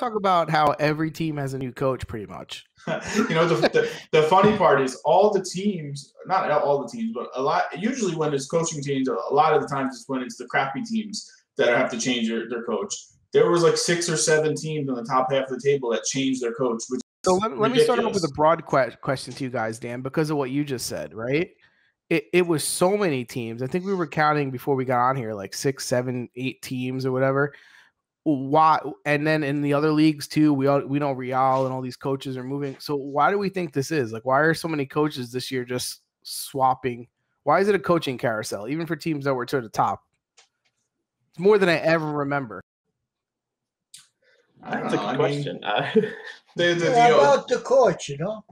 talk about how every team has a new coach, pretty much. you know, the, the, the funny part is all the teams, not all the teams, but a lot. Usually, when it's coaching teams, a lot of the times it's when it's the crappy teams that have to change their, their coach. There was like six or seven teams on the top half of the table that changed their coach. Which so let, let me start off with a broad que- question to you guys, Dan, because of what you just said, right? It, it was so many teams. I think we were counting before we got on here, like six, seven, eight teams or whatever why and then in the other leagues too we all we know real and all these coaches are moving. So why do we think this is? Like why are so many coaches this year just swapping? Why is it a coaching carousel even for teams that were to the top? It's more than i ever remember. That's a good question. Uh, the, the, yeah, about the coach you know?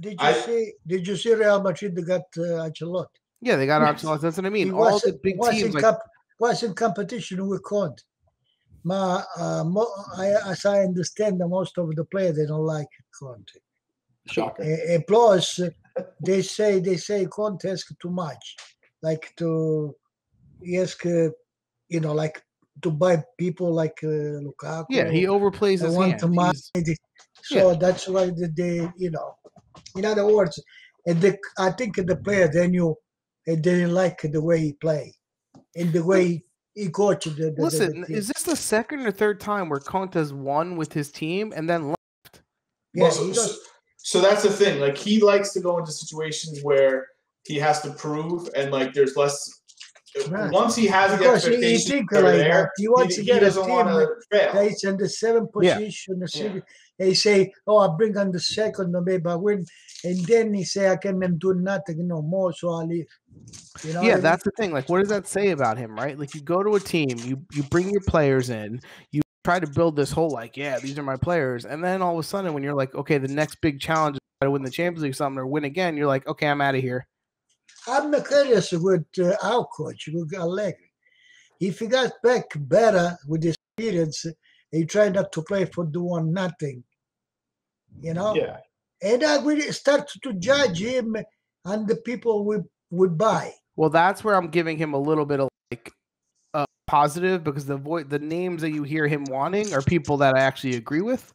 Did you I, see did you see real madrid got uh, ancelotti? Yeah they got ancelotti that's what i mean. All the big teams in like, was in competition with Conte Ma, uh, mo, I, as I understand, most of the players they don't like Conte. Shocker. And plus, they say they say Conte ask too much, like to ask, uh, you know, like to buy people like uh, Lukaku. Yeah, he overplays his want hand. Money. So yeah. that's why they, you know, in other words, and the, I think the player they knew they didn't like the way he play and the way he coached the, the Listen, the, the is this the second or third time where Conte's won with his team and then left? Yeah, well, so, so, so, that's the thing. Like he likes to go into situations where he has to prove and like there's less. Right. Once he has because the expectations he, he like there, he wants he, to get a team that's in the seventh position. Yeah. The yeah. They say, "Oh, I bring on the second, maybe I win," and then he say, "I can do nothing no more, so I leave." You know yeah, that's I mean? the thing. Like, what does that say about him, right? Like, you go to a team, you you bring your players in, you try to build this whole like, yeah, these are my players, and then all of a sudden, when you're like, okay, the next big challenge is to win the Champions League, something or win again, you're like, okay, I'm out of here. I'm curious with uh, our coach, with Allegri. If he got back better with experience, he tried not to play for the one nothing. You know? Yeah. And I will start to judge him and the people we would buy. Well, that's where I'm giving him a little bit of like uh, positive because the vo- the names that you hear him wanting are people that I actually agree with.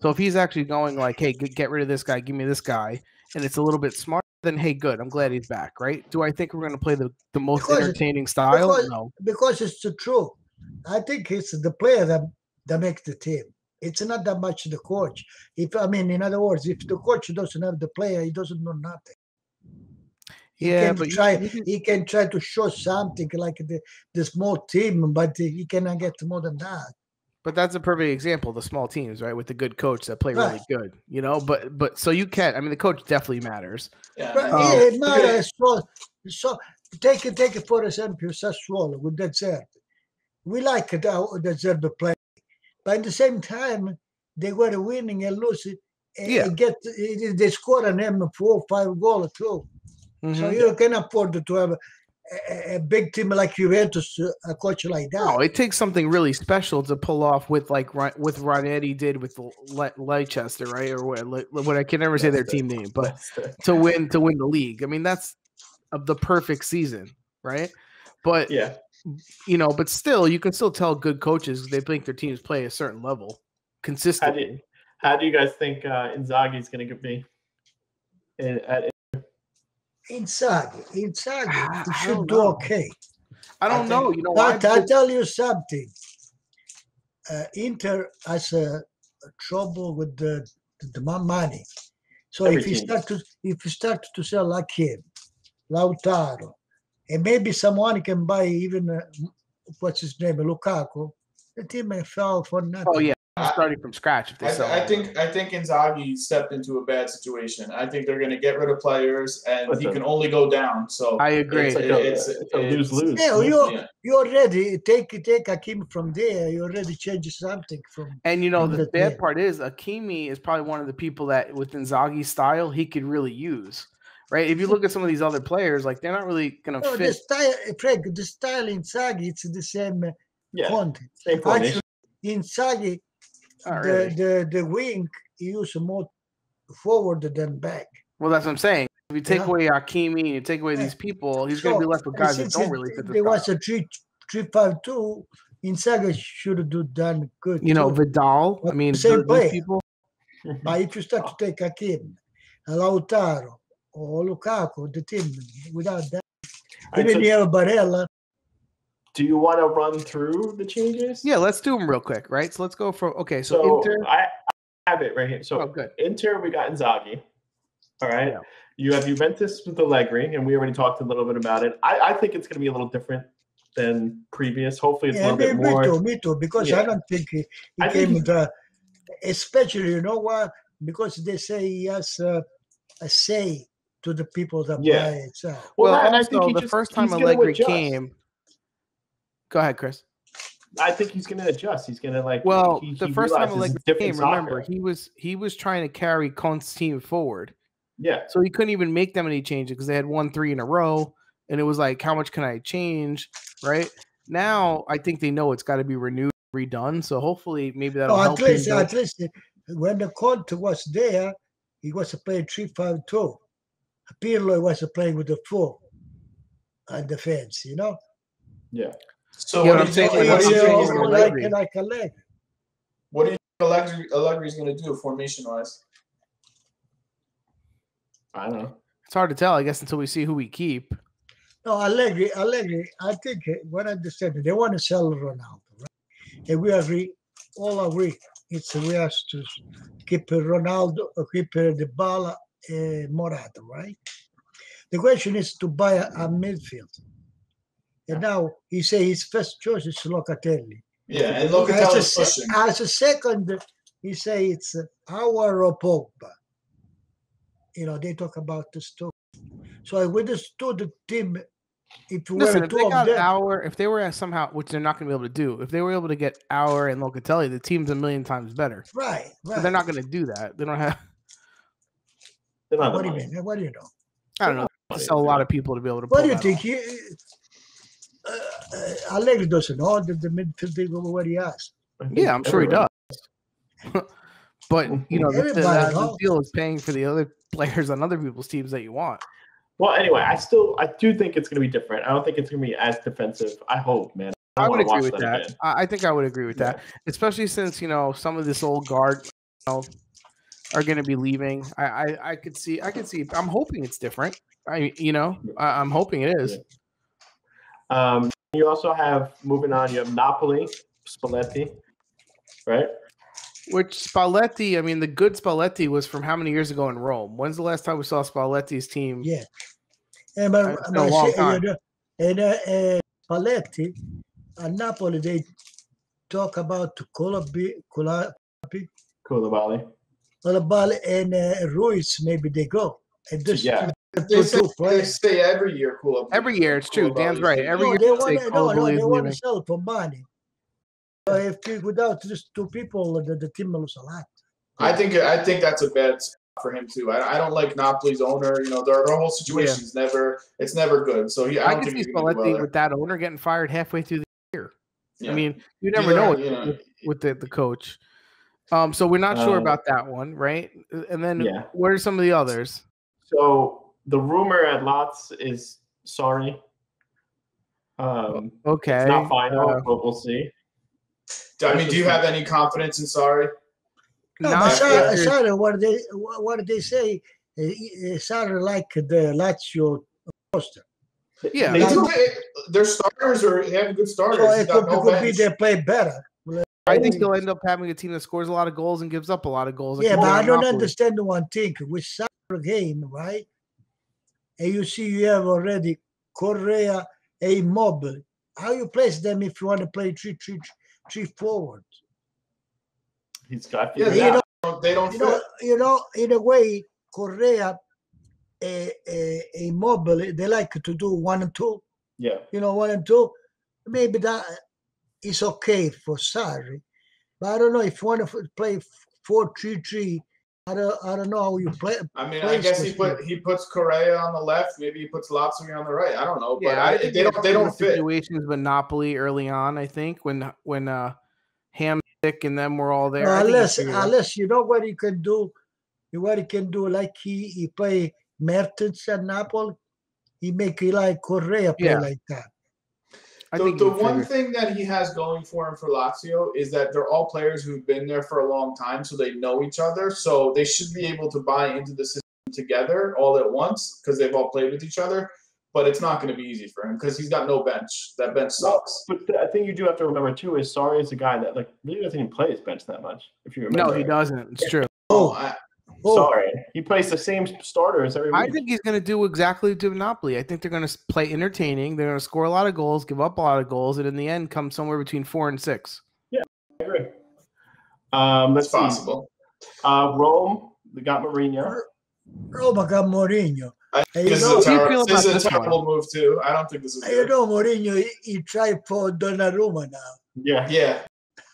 So if he's actually going like, "Hey, get, get rid of this guy, give me this guy," and it's a little bit smart, then hey, good. I'm glad he's back. Right? Do I think we're going to play the the most because, entertaining style? Because, no, because it's the truth. I think it's the player that that makes the team. It's not that much the coach. If I mean, in other words, if the coach doesn't have the player, he doesn't know nothing. He yeah, can but try. You, you, he can try to show something like the the small team, but he cannot get more than that. But that's a perfect example. The small teams, right, with the good coach that play right. really good, you know. But but so you can't. I mean, the coach definitely matters. Yeah, but um, it matters. So, so take it, take it for example, Sassuolo with that said, we like the the Zerbi play, but at the same time they were winning and losing. And yeah. get they score on them four five goals too. Mm-hmm. So you can afford to have a, a, big team like Juventus, a coach like that. No, it takes something really special to pull off with like with Ranieri did with Le- Leicester, right? Or what? What I can never say their team name, but to win to win the league. I mean, that's the perfect season, right? But yeah, you know, but still, you can still tell good coaches they think their teams play a certain level consistently. How do you, how do you guys think uh, Inzaghi is going to be at Inzaghi, Inzaghi, ah, he should do okay. I don't I know. you know, but I tell you something. Uh, Inter has a, a, trouble with the, the, the money. So Every if you start to if you start to sell like him, Lautaro, and maybe someone can buy even uh, what's his name, Lukaku, the team may fall for nothing. Oh yeah, starting from scratch if they I, sell. I think I think Inzaghi stepped into a bad situation. I think they're going to get rid of players, and Listen, he can only go down. So I agree. It's, like a, it's, it's a lose lose. Yeah, you yeah. you already take take Hakim from there. You already change something from. And you know the, the bad part is Hakimi is probably one of the people that with Inzaghi's style he could really use. Right, if you look at some of these other players, like they're not really gonna no, fit. The style, Craig, the style in Inzaghi, it's the same uh, yeah, Conte. Same Actually, Inzaghi, the, the the wing use more forward than back. Well, that's what I'm saying. If you take yeah. away Hakimi, you take away these people, he's so, going to be left with guys that don't really fit the There was a three three five two. Inzaghi should have do done good. You know, too. Vidal. I mean, same th- those player. people. But if you start to take Hakim, Lautaro, or Lukaku, the team without that, All right, even so you have Barella. do you want to run through the changes? Yeah, let's do them real quick, right? So let's go from okay. So, So Inter. I, I have it right here. So Oh, good. Inter, we got Inzaghi. All right. Yeah. You have Juventus with Allegri, and we already talked a little bit about it. I, I think it's going to be a little different than previous. Hopefully, it's a little me, bit me too, me too, because Yeah. I don't think he, he I think came he- the, especially, you know what? Because they say he has uh, a say to the people that Yeah. buy it. So, Well, and I think he the just- first time he's Allegri came. Go ahead, Chris. I think he's going to adjust. He's going to like. Well, he- the he first time realizes Allegri came, remember, soccer. he was he was trying to carry Conte's team forward, yeah, so he couldn't even make them any changes because they had won three in a row, and it was like, how much can I change? Right now, I think they know it's got to be renewed, redone. So hopefully, maybe that'll no, help. at him least, at least when the Conte was there, he was playing 3 5 2. Pirlo was playing with the four and defense, you know? yeah. So Yeah, what, I'm do you saying, think, like, what do you think? is like, gonna Allegri. do? like Allegri. What do you think Allegri, Allegri's going to do formation wise? I don't know. It's hard to tell, I guess, until we see who we keep. No, Allegri, Allegri, I think what I understand, they want to sell Ronaldo, right? And we agree, all agree. It's we have to keep Ronaldo, uh, keep uh, the ball, uh, Morata, right? The question is to buy a, a midfield. And now he say his first choice is Locatelli. Yeah, and As a, pushing. as a second, he say it's uh, our Pogba. You know, they talk about the story. So I understood the stood the team. If you Listen, were if they of got them, our, if they were somehow, which they're not going to be able to do, if they were able to get our and Locatelli, the team's a million times better. right, But right. they're not going to do that. They don't have. They're not What do you money. mean? What do you know? I don't know. Money, Sell a lot of people to be able to. What do you think? off. He, uh, uh, Allegri doesn't know the, the midfield what he has. I think Yeah, I'm sure he does. but you know, the, the, Everybody the deal is paying for the other players on other people's teams that you want. Well, anyway, I still I do think it's going to be different. I don't think it's going to be as defensive. I hope, man. I, I, would agree with that. again. I, I think I would agree with that, especially since you know some of this old guard, you know, are going to be leaving. I, I I could see. I could see. I'm hoping it's different. I you know I, I'm hoping it is. Um, you also have moving on. You have Napoli, Spalletti, right? Which Spalletti, I mean, the good Spalletti was from how many years ago in Rome? When's the last time we saw Spalletti's team? Yeah. And, but, It's been but a long time. you and uh, uh, Paletti at Napoli, they talk about Colabi, Colabi, Koulibaly. Colabali and uh, Ruiz, maybe they go. And this Yeah. They say, two they players. say every year, cool. Every year, it's true. Dan's right. Every no, year they they want say to, no, no, they want to sell for money. But if you- without just two people, the, the team will lose a lot. I think I think that's a bad spot for him too. I, I don't like Napoli's owner. You know, their, their whole situation is never it's never good. So he, I I don't can think see he's going to do Spalletti well with that owner getting fired halfway through the year. Yeah. I mean, you never Either, know with, know, with, with the, the coach. Um, so we're not sure Um, about that one, right? And then Yeah. what are some of the others? So the rumor at Lots is Sarri. Um, Okay. it's not final, uh, but we'll see. I mean, do you have any confidence in Sarri? No, not but Sarri, after- Sarri, what they what what did they say? Uh, uh, like the Lazio poster. Yeah, They They do- do, their starters are they have good starters. So He's it could, could be they play better. I think they'll end up having a team that scores a lot of goals and gives up a lot of goals. Yeah, but I don't Napoli. understand one thing. With Sarri game, right? And you see you have already Correa a Immobile. How you place them if you want to play three, three, three forward? He's got Yeah, you out. know, they don't You know, you know, in a way, Correa a, a, and Immobile, they like to do one and two. yeah. you know, one and two. Maybe that is okay for Sarri, but I don't know if you want to play four three three. I don't, I don't know how you play. I mean, I guess he put he puts Correa on the left. Maybe he puts Lazzari on the right. I don't know, but Yeah, I, think they don't they don't similar fit. situations with Napoli early on. I think when when uh Hamsik and them were all there. No, I think unless figured it out. unless you know what he can do, what he can do, like he he play Mertens at Napoli, he make it like Correa play Yeah. like that. I I the think the one figure- thing that he has going for him for Lazio is that they're all players who've been there for a long time, so they know each other. So they should be able to buy into the system together all at once because they've all played with each other. But it's not going to be easy for him because he's got no bench. That bench sucks. But the, I think you do have to remember too is Sarri is a guy that like really doesn't even play his bench that much. If you remember, No, he doesn't. It's true. Oh, I, Oh, Sarri, he plays the same starters every week. I think he's going to do exactly to Napoli. I think they're going to play entertaining. They're going to score a lot of goals, give up a lot of goals, and in the end, come somewhere between four and six. Yeah, I agree. Um, let's it's see. possible. Uh, Rome, they got Mourinho. Roma got Mourinho. I Hey, this know- is a, you this is a this one? terrible move too. I don't think this is You good. know, Mourinho, he, he tried for Donnarumma now. Yeah, Yeah,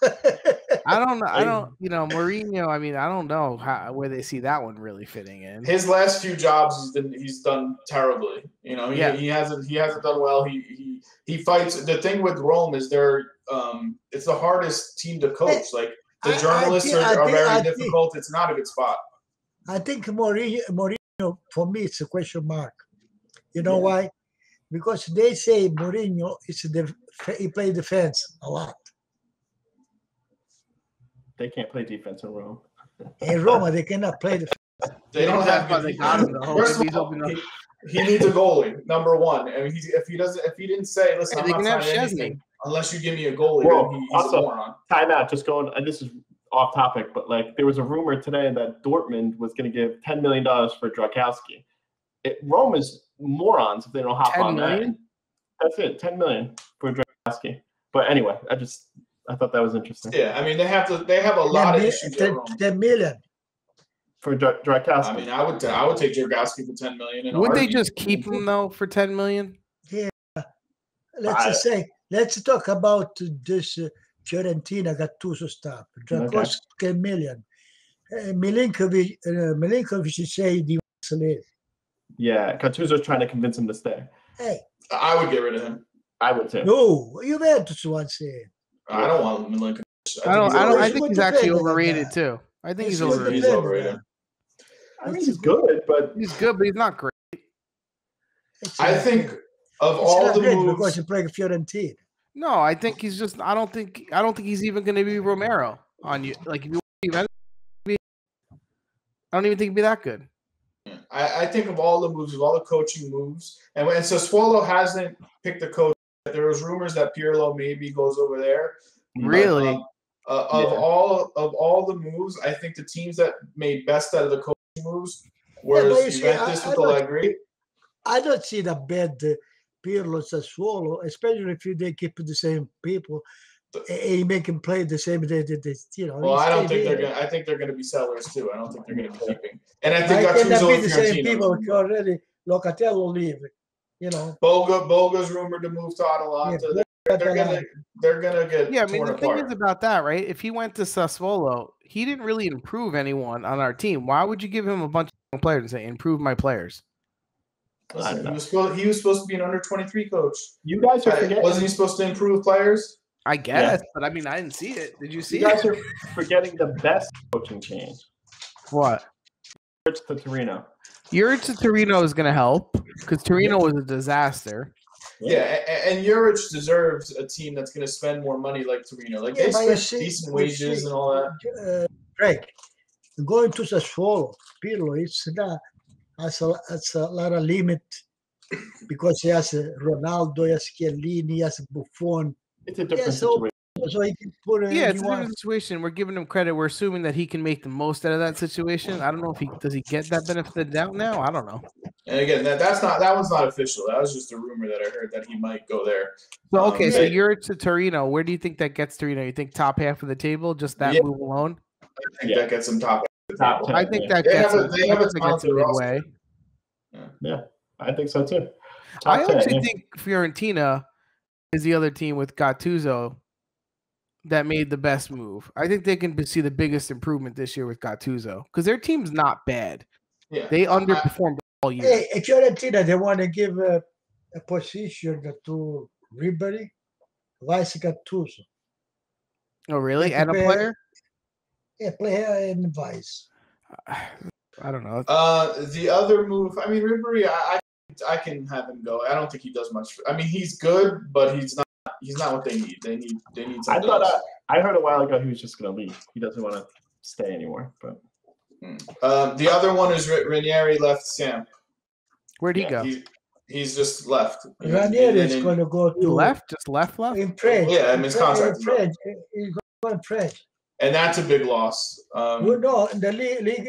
I don't know. I I- don't, you know, Mourinho. I mean, I don't know how where they see that one really fitting in. his last few jobs he's done he's done terribly. You know, he, Yeah. he hasn't he hasn't done well. He he he fights. The thing with Rome is they're um it's the hardest team to coach. Like the I- I journalists thi- I are, are thi- very I thi- difficult. It's not a good spot. I think Mourinho, Mourinho, for me, it's a question mark. You know Yeah. why? Because they say Mourinho is the he play defense a lot. They can't play defense in Rome. In Roma, they cannot play the They don't have That's why good they got him, defense. though. First of all, he, he needs a goalie. Number one. I mean, if he doesn't, if he didn't say, "Listen, Hey, I'm they not can have signing anything unless you give me a goalie," Whoa, then he, he's also- a moron. Timeout. Just going. And this is off topic, but like there was a rumor today that Dortmund was going to give ten million dollars for Dragowski. It, Rome is morons if they don't hop 10 on that. million? That's it. Ten million for Dragowski. But anyway, I just I thought that was interesting Yeah, I mean, they have to. They have a lot of issues. at 10, Rome. 10 million. for Dra- Dragowski. I mean, I would. I would take Dragowski for ten million. in a Would they just keep him though for ten million? Yeah. Let's I- say, let's talk about this uh, Fiorentina Gattuso stuff. Dragowski million. Uh, Milinkovic, uh, Milinkovic say he wants to leave. yeah, Gattuso's trying to convince him to stay. Hey, I would get rid of him. I would too. no, Juventus wants it. I don't want Milinkovic. I don't. I don't. I He's think he's actually overrated too. I think he's He's overrated. overrated. He's overrated. with I mean, he's good, but He's good, but he's not great. It's I not think of It's all not the good because moves, you play Fiorentina. No, I think he's just. I don't think. I don't think he's even going to be Romero on you. Like if you, Juventus, be- I don't even think he'd be that good. I, I think of all the moves, of all the coaching moves, and when Sassuolo hasn't picked the coach. There was rumors that Pirlo maybe goes over there. but, Really? um, uh, of Yeah. all of all the moves, I think the teams that made best out of the coaching moves but were you see, I- Juventus I with don't- Allegri. I don't see the bad uh, Pirlo Sassuolo, especially if you, they keep the same people and you make him play the same. They, they, they, you know, Well, I don't stay think they're going. to I think they're going to be sellers too. I don't think they're going to be keeping. And I think Why cannot Gattuso be the same people Fiorentino. because already Locatello leave. You know, Boga, Boga's rumored to move to Atalanta. Yeah, they're, they're gonna they're gonna get Yeah, I mean torn the thing is about that, right? If he went to Sassuolo, he didn't really improve anyone on our team. Why would you give him a bunch of players and say improve my players? Listen, he was supposed he was supposed to be an under twenty three coach. you guys are forgetting. Wasn't he supposed to improve players? I guess, but I mean I didn't see it. Did you see You guys it? are forgetting the best coaching change. What? Juric to Torino. To Torino is going to help because Torino was a disaster. Yeah, a- a- and Juric deserves a team that's going to spend more money like Torino. Like Yeah, they but spend see- decent wages see, and all that. uh, Greg, going to Sassuolo, Pirlo, it's not, has a, has a lot of limit because he has Ronaldo, he has Chiellini, he has Buffon, It's a different so- situation. So he can put Yeah, it's a different situation. We're giving him credit. We're assuming that he can make the most out of that situation. I don't know if he does. He get that benefit of the doubt now. I don't know. And again, that, that's not that was not official. That was just a rumor that I heard that he might go there. So Um, okay, so they- you're to Torino. Where do you think that gets Torino? You think top half of the table, just that Yeah. move alone? I think Yeah. that gets him top. Top I think yeah. that They gets have a- him- they have a I think that gets him talented roster. midway. I think so too. I Top ten, actually yeah. think Fiorentina is the other team with Gattuso that made the best move. I think they can see the biggest improvement this year with Gattuso because their team's not bad. Yeah, They I- underperformed all year. Hey, if Fiorentina, they want to give a, a position to Ribery, Vice Gattuso. Oh, really? And a compare- player? Yeah, player and Vice. I don't know. Uh, the other move, I mean, Ribery, I, I I can have him go. I don't think he does much. I mean, he's good, but he's not. He's not what they need. They need they need I thought else. I, I heard a while ago he was just going to leave. He doesn't want to stay anymore. But Um, the other one is R- Ranieri left Sam. Where'd he Yeah, go? He, he's just left. Ranieri is going to go He to left, just left, left. in French. Yeah, I mean, his in French- contract in is He's going to French. and that's a big loss. Um, You know, the league, league,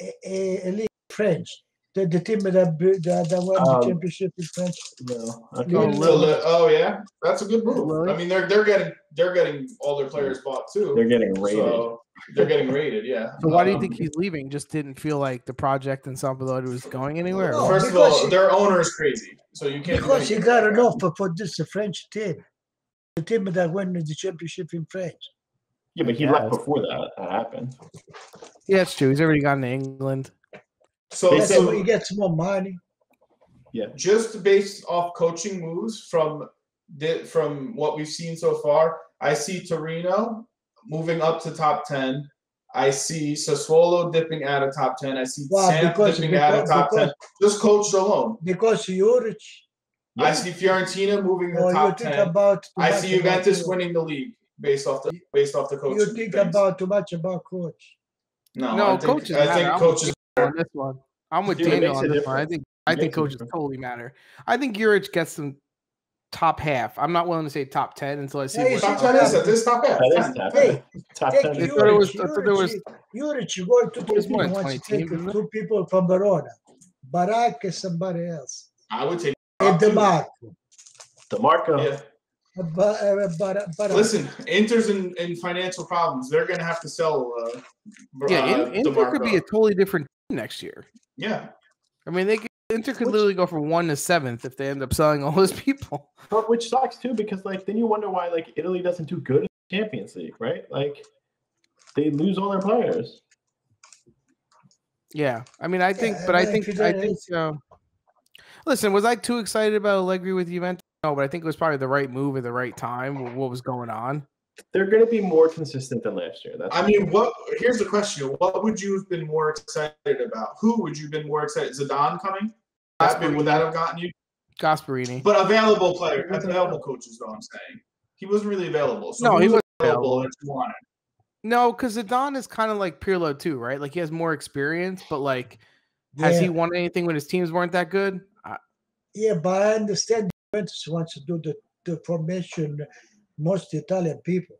eh, eh, league French. The, the team that that, that won Um, the championship in French. no. Oh, Okay. So Lille. oh yeah, that's a good move. Lille. I mean, they're they're getting they're getting all their players bought too. They're getting rated. So they're getting rated. Yeah. So why do you Um, think he's leaving? Just didn't feel like the project in Sampdoria was going anywhere. No, First of all, he- their owner is crazy, so you can't. do Because he got there. enough for, for this French team. The team that won the championship in France. Yeah, but he Yes. left before that, that happened. Yeah, it's true. He's already gone to England. So, They Yes, said- so he gets more money. Yeah. Just based off coaching moves from the, from what we've seen so far, I see Torino moving up to top ten. I see Sassuolo dipping out of top ten. I see Wow, Sam because- dipping out of because- top because- ten. Just coached alone. Because Juric, I see Fiorentina moving to or top think ten. about I see Juventus you. winning the league based off the based off the coaching. You think things. about too much about coach. no, No, I think, coaches I think I'm coaches. on this one. I'm with Dude, Daniel on this one. I think I It think coaches totally matter. I think Juric gets them top half. I'm not willing to say top ten until I see Yeah, you what see Top ten is it? This top half. That is Ten. top Hey, Top take 10. I thought it was- Juric. I thought there was- Juric, you go to There's the more team than wants to 20 take two people from Verona. Barak and somebody else. I would take. And top two. Dimarco. Dimarco. Yeah. But, uh, but, but, Listen, Inter's in, in financial problems. They're going to have to sell. Uh, Yeah, uh, In- Inter could be a totally different team next year. yeah. I mean, they could, Inter could Which- literally go from one to seventh if they end up selling all those people. But which sucks too, because like then you wonder why like Italy doesn't do good in the Champions League, right? Like they lose all their players. Yeah, I mean, I think, Yeah, but I like, think, I think. is. Uh, listen, was I too excited about Allegri with Juventus? No, but I think it was probably the right move at the right time. What was going on? They're going to be more consistent than last year. That's I mean, what? Here's the question: What would you have been more excited about? Who would you have been more excited? Zidane coming? That been, would that have gotten you? Gasperini. But available player, available coaches, though I'm saying he wasn't really available. So No, he was available. available. you wanted? No, because Zidane is kind of like Pirlo too, right? Like he has more experience, but like, has he won anything when his teams weren't that good? I, yeah, but I understand Juventus wants to do the, the formation most Italian people.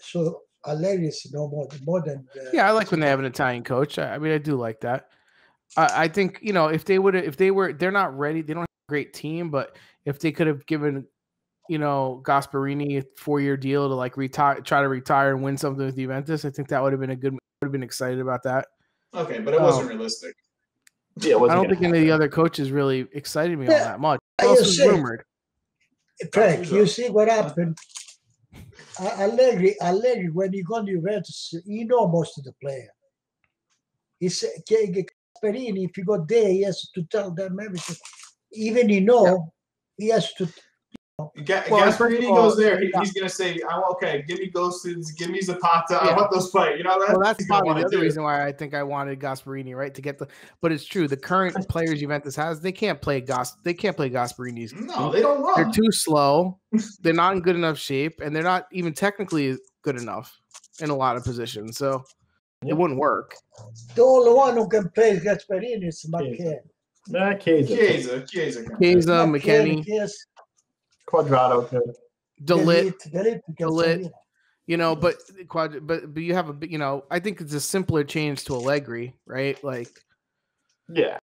So Allegri is no more, more than uh, yeah, I like when they have an Italian coach. I, I mean, I do like that. I, I think you know if they would, if they were, they're not ready. They don't have a great team, but if they could have given, you know, Gasperini a four-year deal to like retire, try to retire and win something with Juventus, I think that would have been a good. Would have been excited about that. Okay, but it wasn't realistic. yeah. I wasn't don't gonna think any of the other coaches really excited me all that much. I What else just was say- rumored? Frank, you see what happened? Allegri, Allegri, when he got to Juventus, he know most of the player. He uh, said, Gasperini, if you go there, he has to tell them everything. Even he know, he has to. Ga- Well, first Gasperini all, goes there. He, yeah. he's gonna say, "I'm okay. Give me Gosens. Give me Zapata. I Yeah. want those players." You know that. Well, that's probably the wanna other do. reason why I think I wanted Gasperini, right? To get the, but it's true. The current players Juventus has, they can't play Gas, they can't play Gasperini's. No, they don't They're too slow. They're not in good enough shape, and they're not even technically good enough in a lot of positions. So Yeah. it wouldn't work. The only one who can play Gasperini is McKennie. Nah, Chiesa. Chiesa, Chiesa. can- Chiesa, McKennie, yes. Cuadrado could. de Ligt, Delete, de Ligt. You know, but quad, but but you have a you know, I think it's a simpler change to Allegri, right? Like, Yeah.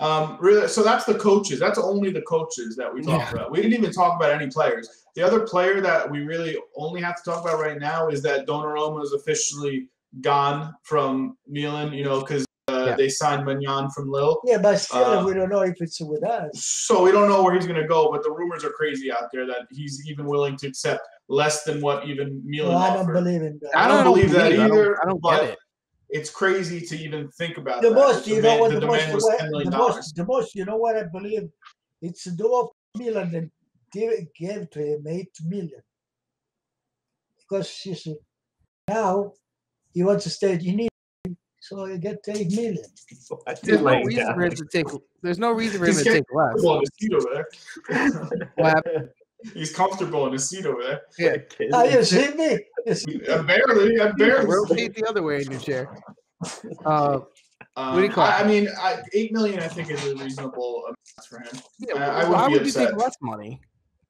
Um, really, so that's the coaches. That's only the coaches that we talked about. We didn't even talk about any players. The other player that we really only have to talk about right now is that Donnarumma is officially gone from Milan. You know, because Yeah. they signed Maignan from Lille. Yeah, but still, Uh, we don't know if it's with us. So we don't know where he's going to go, but the rumors are crazy out there that he's even willing to accept less than what even Milan No, I don't believe in that. I don't believe that I don't- either, I don't, get it. It's crazy to even think about the that. most, The you know what, the the most, was what- ten the most, the most, you know what I believe? It's the of Milan that gave, gave to him eight million. Because you see, now he wants to stay, he needs, so he get eight million. I did There's no reason that. for him to take. There's no reason for him to take less. Well, his feet over there. What happened? He's comfortable in his seat over there. Yeah. Kid. Ah, you see me? You see- barely, I barely. Rotate the other way in your chair. Uh, Um, What do you call I, it? I mean, I, eight million, I think, is a reasonable amount for him. yeah, I- I why wouldn't be would you take less money?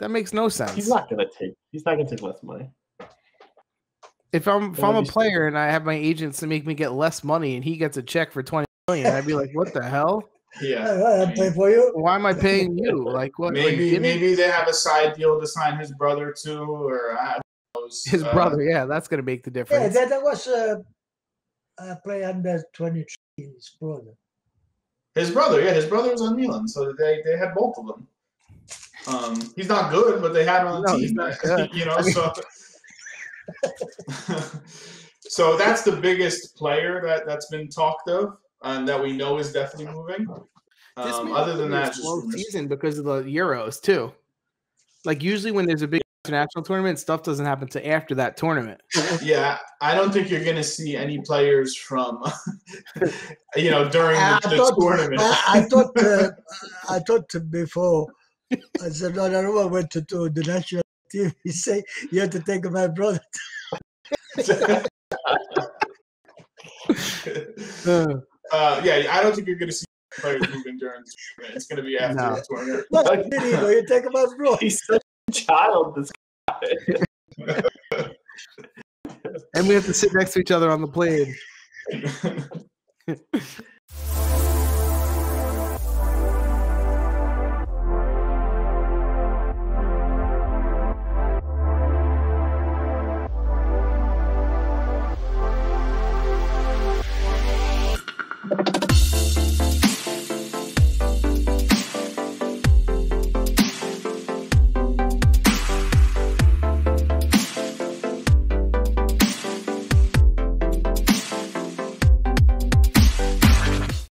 That makes no sense. He's not gonna take. He's not gonna take less money. If I'm if I'm a player and I have my agents to make me get less money and he gets a check for twenty million, I'd be like, what the hell? Yeah. I, I pay for you. Why am I paying you? Like what? like, Maybe give me- maybe they have a side deal to sign his brother too, or who knows? his Uh, brother. Yeah, that's gonna make the Yeah, difference. that, that was uh, a play under 23, his brother. His brother, yeah, his brother was on Milan, so they they had both of them. Um, he's not good, but they had him on the No, team. he's not good. you know, so so that's the biggest player that that's been talked of and that we know is definitely moving. This Um, other than that, slow rumors. season because of the Euros too. Like usually when there's a big international tournament, stuff doesn't happen to after that tournament. yeah, I don't think you're going to see any players from, you know, during I the, the thought, tournament. I, I thought, uh, I thought before. I said, no, no, I went to, to the national team. He say, you have to take my brother. Uh, yeah, I don't think you're going to see players moving during the tournament. It's going to be after No. the tournament. What did he do? You take my brother. He's such a child. This guy. and we have to sit next to each other on the plane.